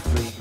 free.